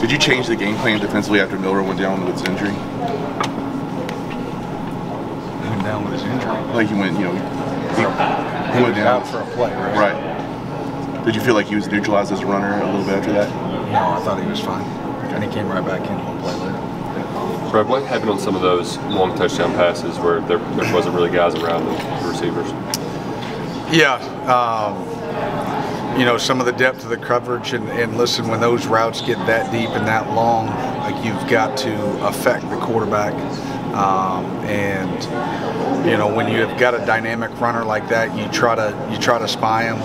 Did you change the game plan defensively after Milroe went down with his injury? Went down with his injury. Like he went, you know, he, He went down. out for a play, right? Right. Did you feel like he was neutralized as a runner a little bit after that? No, I thought he was fine. And he came right back in one play later. Brad, what happened on some of those long touchdown passes where there, there wasn't really guys around the, the receivers? Yeah. Um, you know, some of the depth of the coverage, and, and listen, when those routes get that deep and that long, like you've got to affect the quarterback. Um, and you know, when you have got a dynamic runner like that, you try to you try to spy him.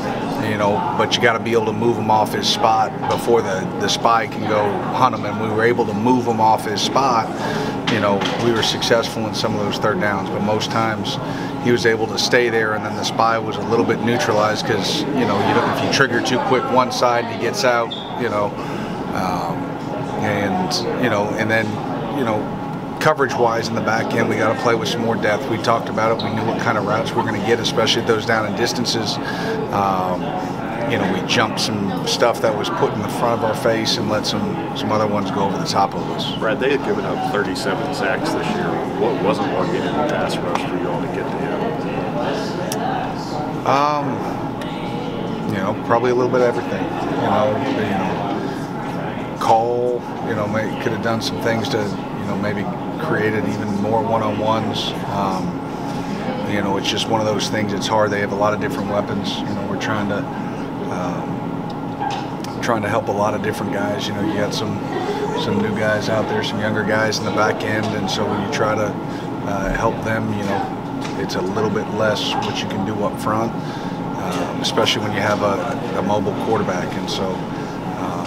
You know, but you got to be able to move him off his spot before the the spy can go hunt him. And we were able to move him off his spot. You know, we were successful in some of those third downs, but most times he was able to stay there, and then the spy was a little bit neutralized because you know you if you trigger too quick one side, he gets out. You know, um, and you know, and then you know, coverage-wise in the back end, we got to play with some more depth. We talked about it. We knew what kind of routes we were going to get, especially those down in distances. Um, you know, we jumped some stuff that was put in the front of our face and let some some other ones go over the top of us. Brad, they had given up 37 sacks this year. What wasn't working in the pass rush for you all to get to him? Um, you know, probably a little bit of everything. You know, you know, call. You know, may, could have done some things to, you know, maybe created even more one-on-ones. Um, you know, it's just one of those things. It's hard. They have a lot of different weapons. You know, we're trying to um, trying to help a lot of different guys. You know, you got some some new guys out there, some younger guys in the back end, and so when you try to uh, help them, you know, it's a little bit less what you can do up front, um, especially when you have a, a mobile quarterback. And so um,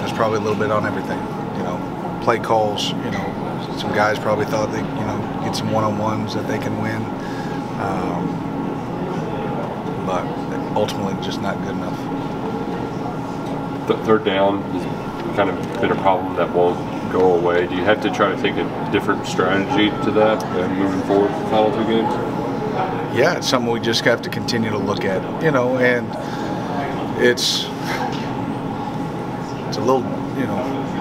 there's probably a little bit on everything. You know, play calls. You know, some guys probably thought they, you know, get some one-on-ones that they can win, um, but ultimately just not good enough. Th- third down has kind of been a problem that won't go away. Do you have to try to take a different strategy to that uh, moving forward for the final two games? yeah, it's something we just have to continue to look at, you know, and it's it's a little, you know,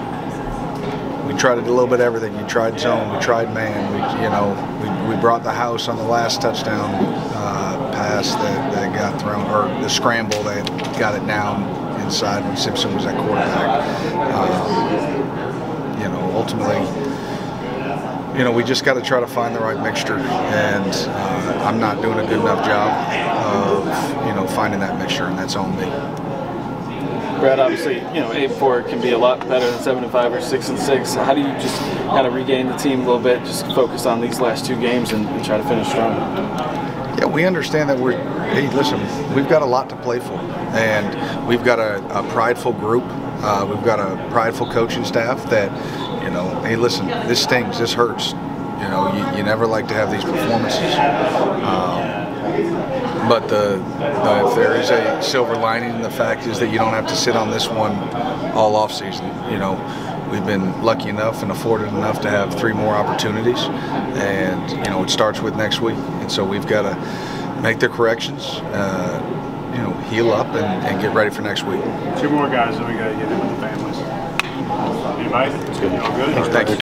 we tried a little bit of everything. We tried zone, we tried man, we, you know, we, we brought the house on the last touchdown uh, pass that, that got thrown, or the scramble that got it down inside when Simpson was at quarterback. Um, you know, ultimately you know, we just got to try to find the right mixture, and uh, I'm not doing a good enough job of, you know, finding that mixture, and that's on me. Brad, obviously, you know, eight four can be a lot better than seven and five or six and six. How do you just kind of regain the team a little bit, just focus on these last two games and, and try to finish strong? Yeah, we understand that we're. Hey, listen, we've got a lot to play for, and we've got a, a prideful group. Uh, we've got a prideful coaching staff that, you know, hey, listen, this stings, this hurts. You know, you, you never like to have these performances. Um, but the, the, if there is a silver lining, the fact is that you don't have to sit on this one all off season. You know, we've been lucky enough and afforded enough to have three more opportunities, and you know it starts with next week, and so we've got to make the corrections. Uh, you know, heal up and, and get ready for next week. Two more guys that we got to get in with the families. Anybody? It's good. All good? Thank you.